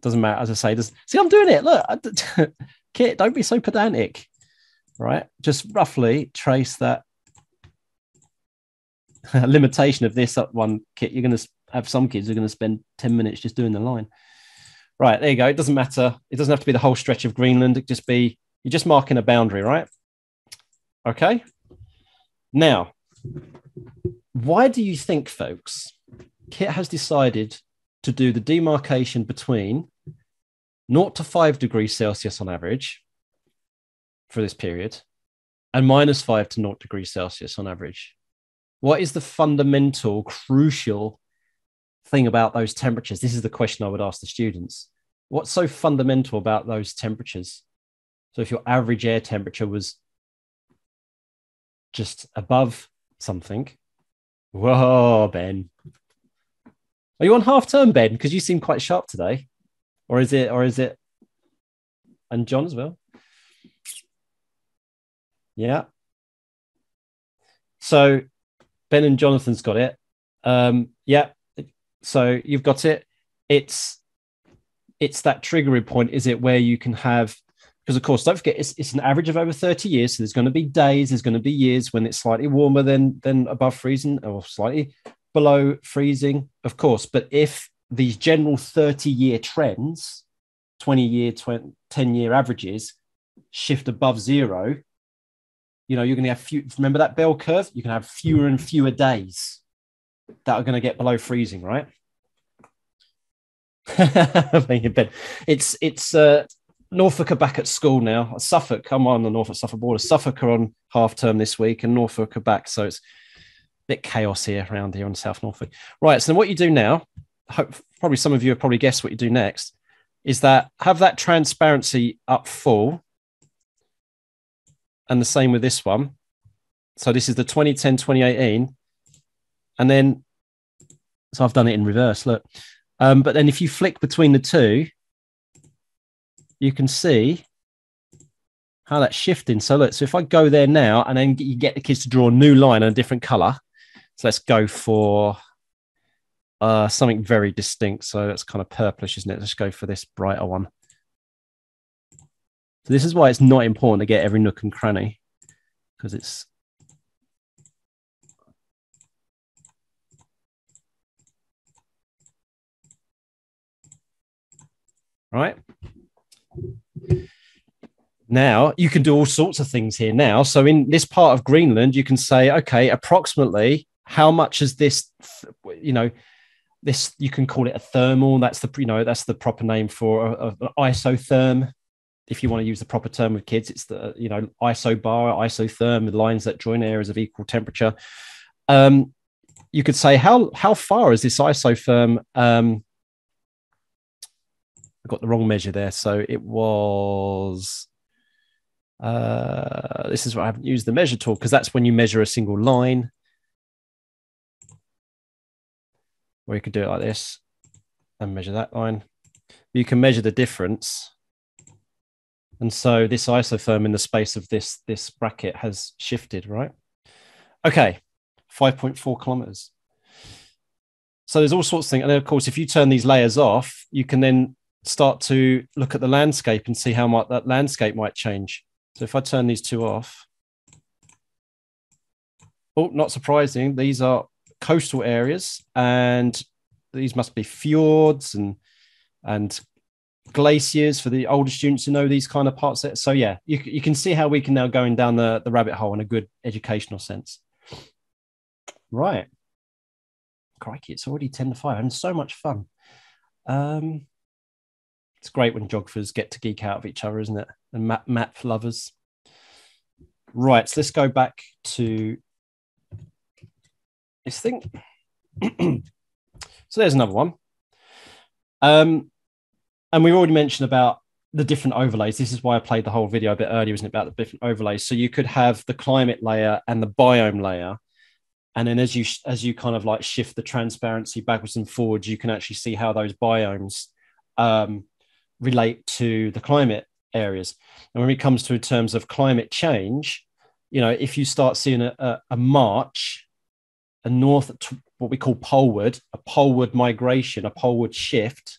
Speaker 1: Doesn't matter, as I say. Does see? I'm doing it. Look, (laughs) Kit, don't be so pedantic. Right, just roughly trace that (laughs) limitation of this up one kit. You're going to have some kids who are going to spend 10 minutes just doing the line. Right, there you go. It doesn't matter. It doesn't have to be the whole stretch of Greenland. It just be you're just marking a boundary, right? Okay. Now, why do you think, folks, Kit has decided to do the demarcation between 0 to 5 degrees Celsius on average for this period and minus 5 to 0 degrees Celsius on average. What is the fundamental, crucial thing about those temperatures? This is the question I would ask the students. What's so fundamental about those temperatures? So, if your average air temperature was just above something, whoa, Ben, are you on half term, Ben? Because you seem quite sharp today. Or is it, or is it, and John as well? Yeah. So Ben and Jonathan's got it. Um, yeah. So you've got it. It's it's that triggering point, is it, where you can have because of course, don't forget it's, it's an average of over 30 years. So there's going to be days, there's going to be years when it's slightly warmer than than above freezing or slightly below freezing, of course. But if these general 30 year trends, 20 year, 20, 10 year averages shift above zero, you know, you're going to have few, remember that bell curve? You can have fewer and fewer days that are going to get below freezing, right? (laughs) it's, it's, uh, Norfolk are back at school now. Suffolk, I'm on the Norfolk Suffolk border. Suffolk are on half term this week, and Norfolk are back. So it's bit chaos here around here on South Norfolk. Right. So what you do now, hope, probably some of you have probably guessed what you do next, is that have that transparency up full. And the same with this one. So this is the 2010, 2018. And then, so I've done it in reverse, look. Um, but then if you flick between the two, you can see how that's shifting. So look, so if I go there now and then you get the kids to draw a new line in a different color, So let's go for uh, something very distinct. So it's kind of purplish, isn't it? Let's go for this brighter one. So this is why it's not important to get every nook and cranny because it's right now you can do all sorts of things here now so in this part of greenland you can say okay approximately how much is this you know this you can call it a thermal. That's the you know that's the proper name for an isotherm. If you want to use the proper term with kids it's the you know isobar isotherm the lines that join areas of equal temperature. Um, you could say how how far is this isotherm? Um, I got the wrong measure there. So it was uh, this is why I haven't used the measure tool because that's when you measure a single line or you could do it like this and measure that line. You can measure the difference. And so this isotherm in the space of this, this bracket has shifted, right? Okay, 5.4 kilometers. So there's all sorts of things. And then, of course, if you turn these layers off, you can then start to look at the landscape and see how much that landscape might change. So if I turn these two off, oh, not surprising, these are coastal areas, and these must be fjords and and glaciers for the older students to know these kind of parts. So yeah, you, you can see how we can now going down the, the rabbit hole in a good educational sense. Right. Crikey, it's already 10 to 5. Having so much fun. Um, it's great when geographers get to geek out of each other, isn't it? And map, map lovers. Right, so let's go back to this thing. (clears throat) so there's another one. Um, and we've already mentioned about the different overlays. This is why I played the whole video a bit earlier, isn't it, about the different overlays. So you could have the climate layer and the biome layer. And then as you as you kind of like shift the transparency backwards and forwards, you can actually see how those biomes um, relate to the climate areas. And when it comes to terms of climate change, you know, if you start seeing a, a, a march a north, what we call poleward, a poleward migration, a poleward shift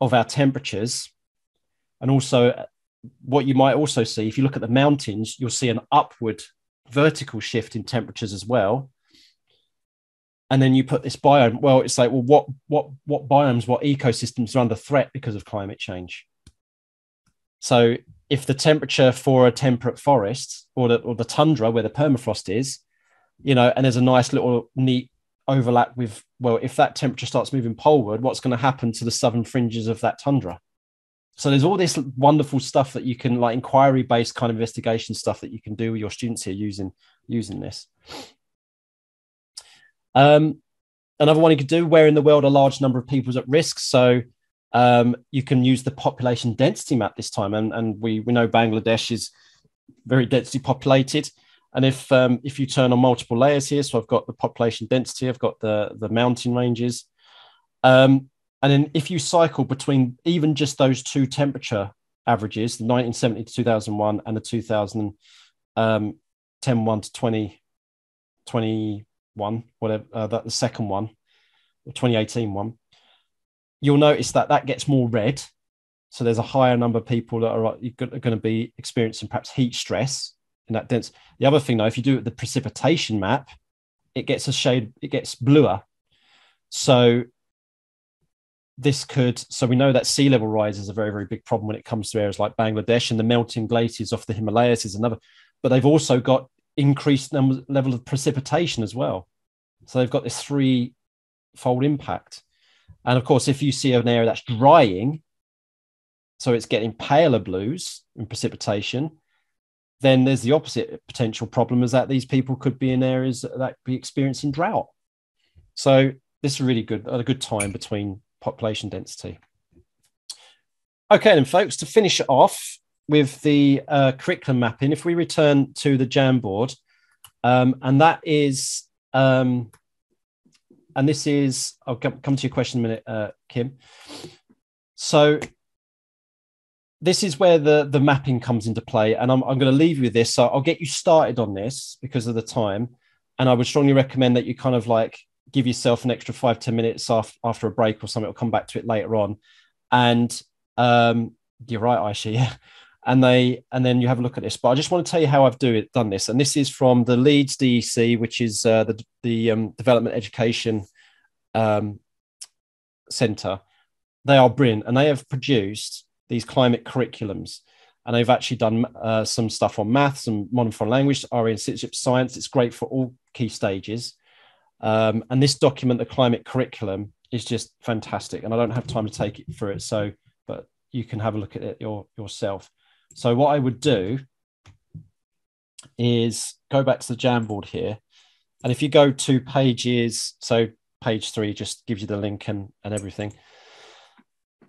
Speaker 1: of our temperatures. And also, uh, what you might also see, if you look at the mountains, you'll see an upward vertical shift in temperatures as well. And then you put this biome, well, it's like, well, what what what biomes, what ecosystems are under threat because of climate change? So if the temperature for a temperate forest or the, or the tundra where the permafrost is you know, and there's a nice little neat overlap with, well, if that temperature starts moving poleward, what's going to happen to the southern fringes of that tundra? So there's all this wonderful stuff that you can like inquiry based kind of investigation stuff that you can do with your students here using using this. Um, another one you could do where in the world a large number of people is at risk. So um, you can use the population density map this time, and, and we we know Bangladesh is very densely populated. And if um, if you turn on multiple layers here, so I've got the population density, I've got the the mountain ranges, um, and then if you cycle between even just those two temperature averages, the 1970 to 2001 and the 2010 um, 1 to 2021, whatever uh, that the second one, the 2018 one, you'll notice that that gets more red. So there's a higher number of people that are, are going to be experiencing perhaps heat stress in that dense. The other thing, though, if you do the precipitation map, it gets a shade, it gets bluer. So this could, so we know that sea level rise is a very, very big problem when it comes to areas like Bangladesh and the melting glaciers off the Himalayas is another, but they've also got increased number, level of precipitation as well. So they've got this three fold impact. And of course, if you see an area that's drying, so it's getting paler blues in precipitation, then there's the opposite potential problem is that these people could be in areas that be experiencing drought. So this is really good, a good time between population density. Okay, then folks, to finish off with the uh, curriculum mapping, if we return to the Jamboard, um, and that is, um, and this is, I'll come, to your question in a minute, uh, Kim. So this is where the the mapping comes into play and i'm, I'm going to leave you with this so i'll get you started on this because of the time and I would strongly recommend that you kind of like give yourself an extra five ten minutes off after a break or something. I'll come back to it later on. And um, you're right, Aisha. Yeah. (laughs) And they and then you have a look at this. But I just want to tell you how I've do it done this. And this is from the Leeds DEC, which is uh, the the um, Development Education um, Centre. They are brilliant, and they have produced these climate curriculums. And they've actually done uh, some stuff on maths and modern foreign language, RE citizenship science. It's great for all key stages. Um, and this document, the climate curriculum, is just fantastic. And I don't have time to take it through it. So, but you can have a look at it your, yourself. So, what I would do is go back to the Jamboard here. And if you go to pages, so page three just gives you the link and, and everything,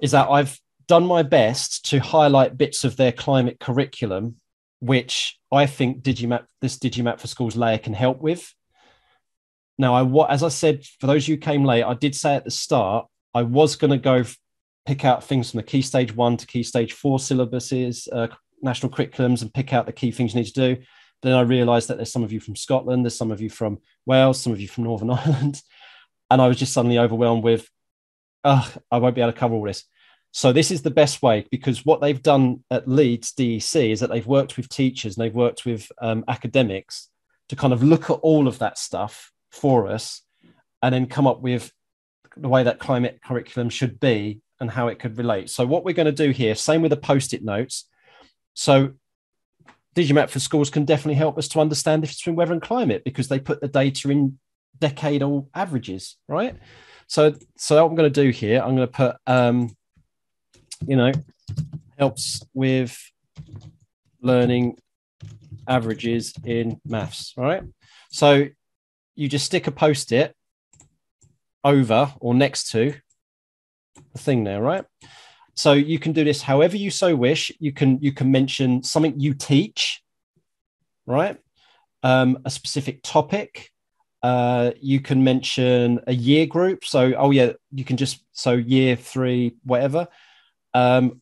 Speaker 1: is that I've done my best to highlight bits of their climate curriculum, which I think Digimap, this Digimap for Schools layer can help with. Now, I as I said, for those who came late, I did say at the start I was going to go pick out things from the key stage one to key stage four syllabuses, uh, national curriculums, and pick out the key things you need to do. Then I realised that there's some of you from Scotland, there's some of you from Wales, some of you from Northern (laughs) Ireland, and I was just suddenly overwhelmed with, I won't be able to cover all this. So this is the best way because what they've done at Leeds DEC is that they've worked with teachers and they've worked with um, academics to kind of look at all of that stuff for us and then come up with the way that climate curriculum should be and how it could relate. So what we're going to do here, same with the post-it notes. So Digimap for schools can definitely help us to understand the difference between weather and climate because they put the data in decadal averages, right? So, so what I'm going to do here, I'm going to put, um, you know, helps with learning averages in maths, right? So you just stick a post it over or next to the thing there, right? So you can do this however you so wish. You can you can mention something you teach, right? Um, a specific topic. Uh, you can mention a year group. So oh yeah, you can just so year three whatever. Um,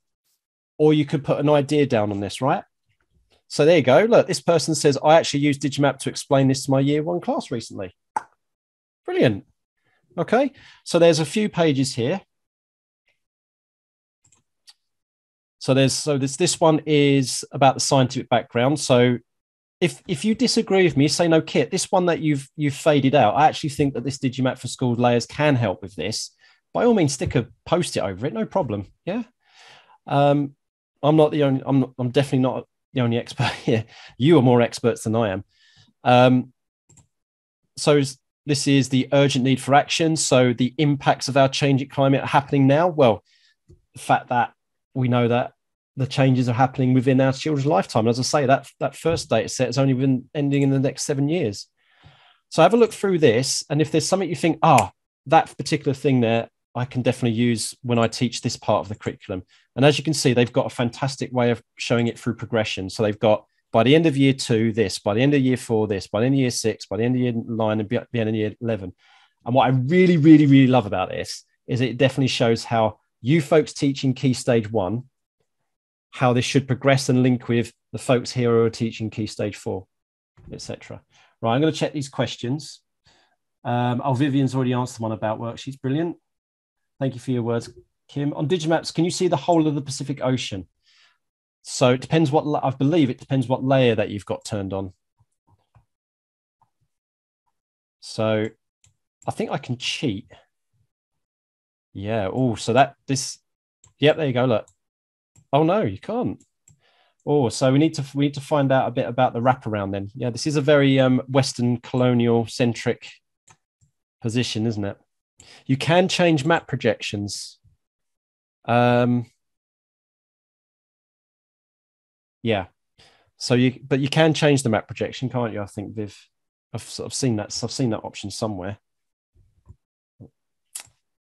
Speaker 1: or you could put an idea down on this, right? So there you go. Look, this person says, I actually used Digimap to explain this to my year one class recently. Brilliant. Okay. So there's a few pages here. So there's so this this one is about the scientific background. So if if you disagree with me, say no, Kit. This one that you've you've faded out. I actually think that this Digimap for School layers can help with this. By all means, stick a post it over it, no problem. Yeah. Um, I'm not the only. I'm not, I'm definitely not the only expert (laughs) here. You are more experts than I am. Um, so this is the urgent need for action. So the impacts of our changing climate are happening now. Well, the fact that we know that the changes are happening within our children's lifetime. As I say, that that first data set is only been ending in the next seven years. So have a look through this, and if there's something you think, ah, oh, that particular thing there, I can definitely use when I teach this part of the curriculum. And as you can see, they've got a fantastic way of showing it through progression. So they've got by the end of year two, this, by the end of year four, this, by the end of year six, by the end of year nine, and by the end of year 11. And what I really, really, really love about this is it definitely shows how you folks teaching key stage one, how this should progress and link with the folks here who are teaching key stage four, etc. Right, I'm going to check these questions. Um, oh, Vivian's already answered one about worksheets. Brilliant. Thank you for your words, Kim. On Digimaps, can you see the whole of the Pacific Ocean? So it depends what, I believe it depends what layer that you've got turned on. So I think I can cheat. Yeah. Oh, so that this, yep, there you go. Look. Oh no, you can't. Oh, so we need to we need to find out a bit about the wraparound then. Yeah, this is a very um, Western colonial centric position, isn't it? You can change map projections. Um, yeah. So you, but you can change the map projection, can't you? I think Viv, I've sort of seen that. I've seen that option somewhere.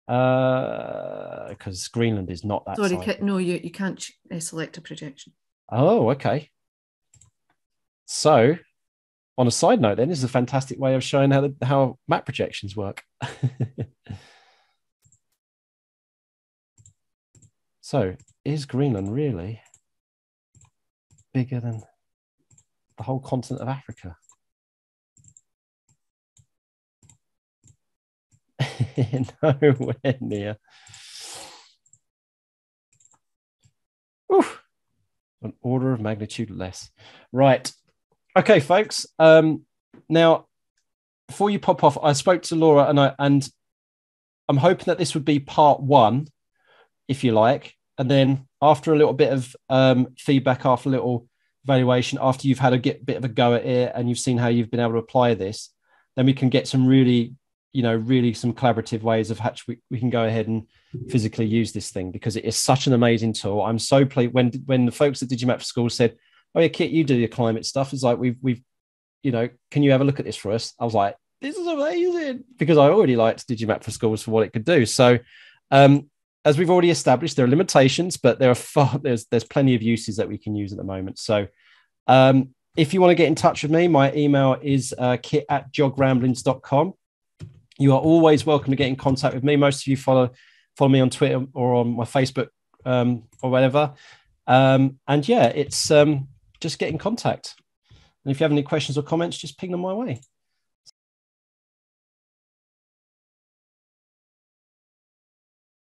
Speaker 1: Uh, because Greenland is not that.
Speaker 3: Sorry, no, you you can't uh, select a projection.
Speaker 1: Oh, okay. So on a side note, then this is a fantastic way of showing how the, how map projections work. (laughs) so, is Greenland really bigger than the whole continent of Africa? (laughs) nowhere near. Oof. An order of magnitude less. Right. Okay, folks. Um, now, before you pop off, I spoke to Laura and I and I'm hoping that this would be part one, if you like. And then after a little bit of um, feedback, after a little evaluation, after you've had a get, bit of a go at it and you've seen how you've been able to apply this, then we can get some really, you know, really some collaborative ways of how we, we can go ahead and physically use this thing because it is such an amazing tool. I'm so pleased when when the folks at Digimap for School said, "Oh yeah, Kit, you do your climate stuff." It's like we've we've, you know, can you have a look at this for us? I was like, this is amazing because I already liked Digimap for Schools for what it could do. So, um, as we've already established, there are limitations, but there are far (laughs) there's there's plenty of uses that we can use at the moment. So, um, if you want to get in touch with me, my email is uh, kit at geogramblings.com. You are always welcome to get in contact with me. Most of you follow follow me on Twitter or on my Facebook um, or whatever. Um, and yeah, it's um, just get in contact. And if you have any questions or comments, just ping them my way.